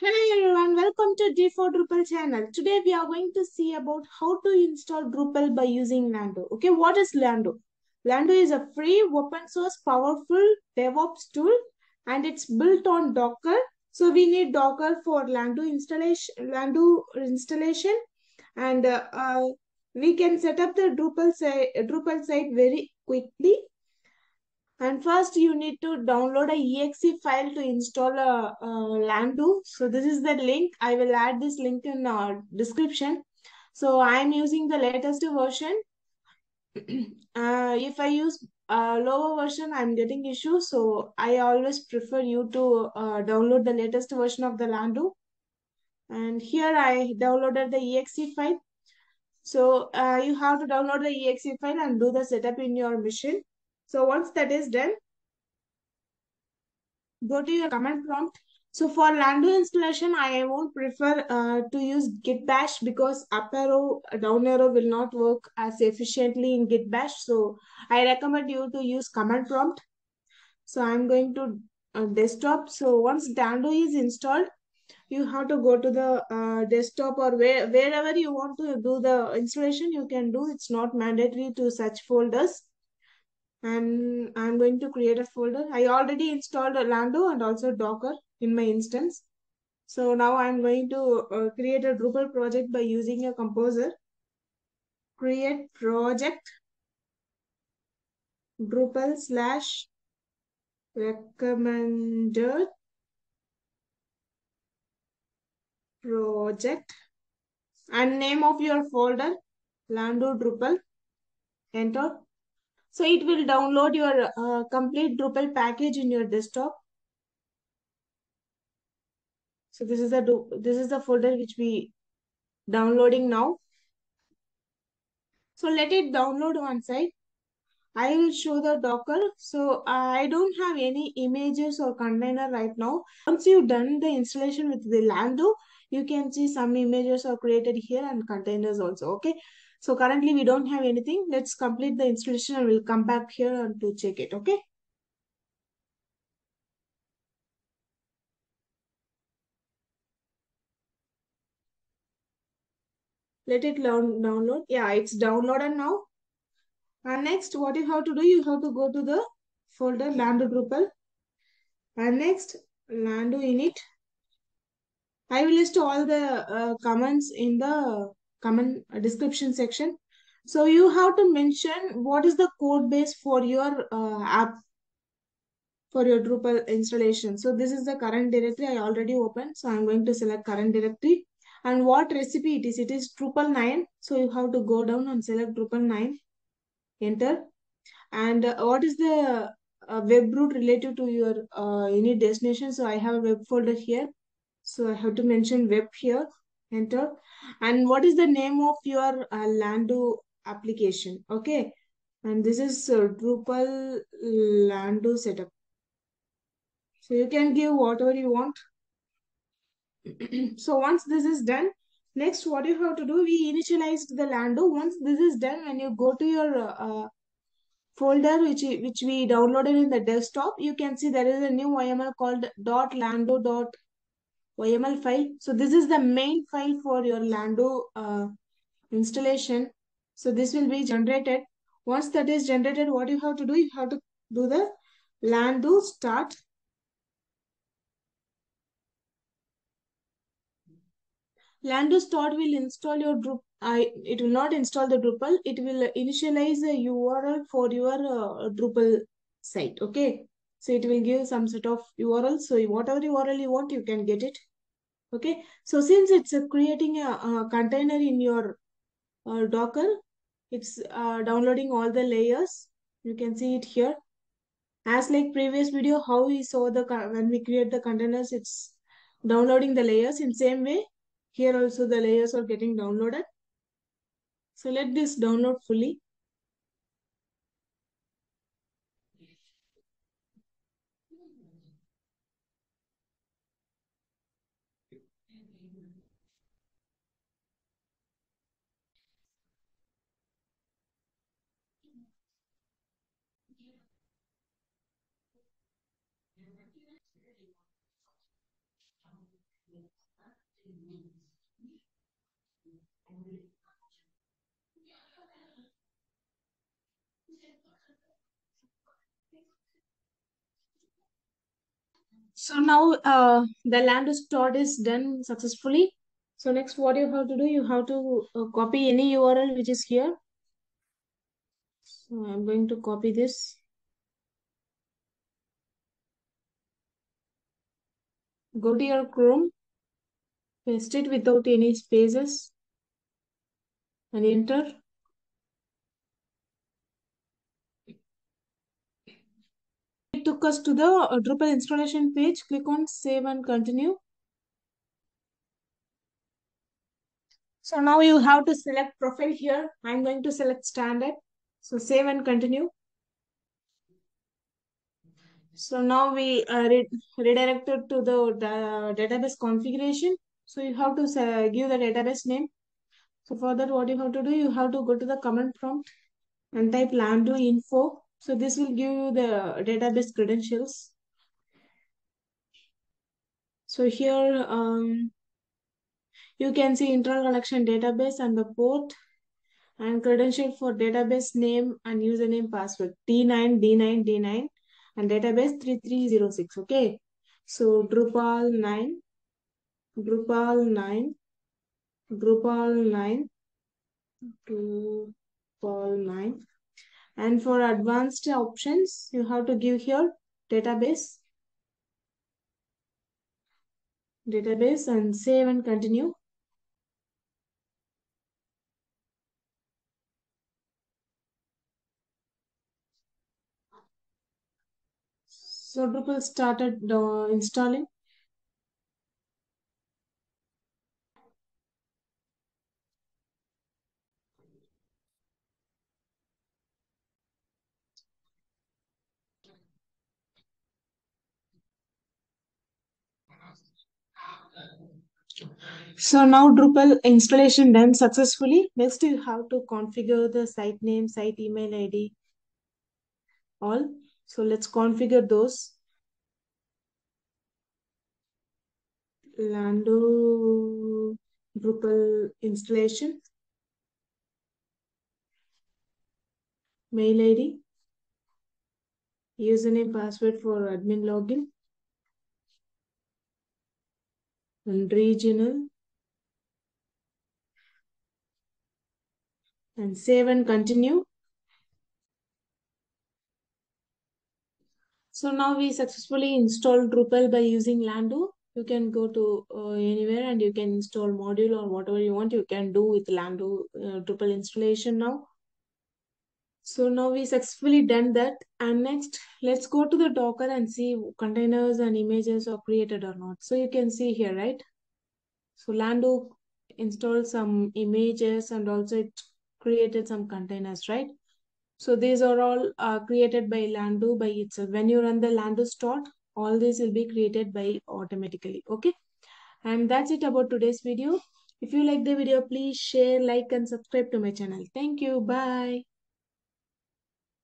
Hi everyone, welcome to D4 Drupal channel. Today we are going to see about how to install Drupal by using Lando. Okay, what is Lando? Lando is a free, open source, powerful DevOps tool and it's built on Docker. So we need Docker for Lando installation, Lando installation and uh, uh, we can set up the Drupal site, Drupal site very quickly and first you need to download a exe file to install a, a Lando. So this is the link. I will add this link in our description. So I am using the latest version. uh, if I use a lower version, I'm getting issues. So I always prefer you to uh, download the latest version of the Lando. And here I downloaded the exe file. So uh, you have to download the exe file and do the setup in your machine. So once that is done, go to your command prompt. So for Lando installation, I won't prefer uh, to use git bash because up arrow, down arrow will not work as efficiently in git bash. So I recommend you to use command prompt. So I'm going to uh, desktop. So once Lando is installed, you have to go to the uh, desktop or where, wherever you want to do the installation, you can do. It's not mandatory to such folders and I'm going to create a folder. I already installed Lando and also Docker in my instance. So now I'm going to uh, create a Drupal project by using a composer. Create project Drupal slash recommended project and name of your folder Lando Drupal. Enter. So it will download your uh, complete Drupal package in your desktop. So this is the this is the folder which we downloading now. So let it download one side. I will show the Docker. So I don't have any images or container right now. Once you've done the installation with the Lando, you can see some images are created here and containers also. Okay. So currently we don't have anything. Let's complete the installation and we'll come back here and to check it. Okay. Let it download. Yeah, it's downloaded now. And next, what you have to do, you have to go to the folder Lando Drupal. And next, Lando init. I will list all the uh, comments in the comment description section. So you have to mention what is the code base for your uh, app for your Drupal installation. So this is the current directory I already opened. So I'm going to select current directory and what recipe it is. It is Drupal 9. So you have to go down and select Drupal 9. Enter. And uh, what is the uh, web root related to your uh, any destination? So I have a web folder here. So I have to mention web here. Enter. And what is the name of your uh, Lando application? Okay. And this is uh, Drupal Lando setup. So you can give whatever you want. so once this is done, next what you have to do, we initialized the Lando. Once this is done, when you go to your uh, folder which, which we downloaded in the desktop, you can see there is a new YML called .lando.yml file. So this is the main file for your Lando uh, installation. So this will be generated. Once that is generated, what you have to do, you have to do the Lando start Lando start will install your Drupal. I, it will not install the Drupal. It will initialize a URL for your uh, Drupal site. Okay. So it will give some sort of URL. So whatever URL you want, you can get it. Okay. So since it's creating a, a, container in your uh, Docker, it's uh, downloading all the layers. You can see it here. As like previous video, how we saw the when we create the containers, it's downloading the layers in same way here also the layers are getting downloaded. So let this download fully. So now uh, the land is plot is done successfully. So next what you have to do, you have to uh, copy any URL which is here. So I'm going to copy this. Go to your Chrome, paste it without any spaces and enter. It took us to the uh, Drupal installation page. Click on save and continue. So now you have to select profile here. I'm going to select standard. So save and continue. So now we are uh, re redirected to the database configuration. So you have to uh, give the database name. So for that, what you have to do, you have to go to the command prompt and type lando info. So this will give you the database credentials. So here um, you can see internal connection database and the port and credential for database name and username password D9, D9, D9 and database 3306. Okay. So Drupal 9, Drupal 9, Drupal 9, Drupal 9. And for advanced options, you have to give here database, database and save and continue. So Drupal started uh, installing. So now Drupal installation done successfully. Next you have to configure the site name, site email ID, all. So let's configure those. Lando Drupal installation. Mail ID. Username password for admin login. And regional. And save and continue. So now we successfully installed Drupal by using Lando. You can go to uh, anywhere and you can install module or whatever you want. You can do with lando uh, drupal installation now. So now we successfully done that. And next let's go to the docker and see containers and images are created or not. So you can see here right? So lando installed some images and also it created some containers right so these are all uh, created by lando by itself. When you run the lando start all these will be created by automatically okay? And that's it about today's video. If you like the video please share like and subscribe to my channel. Thank you. Bye